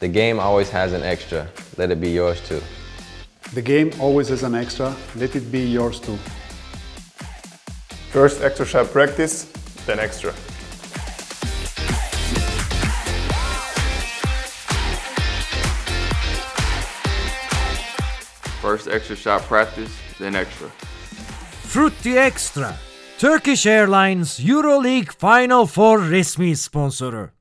The game always has an extra. Let it be yours too. The game always has an extra. Let it be yours too. First extra shot practice, then extra. First extra shot practice, then extra. Frutti Extra. Turkish Airlines Euroleague Final Four resmi sponsor.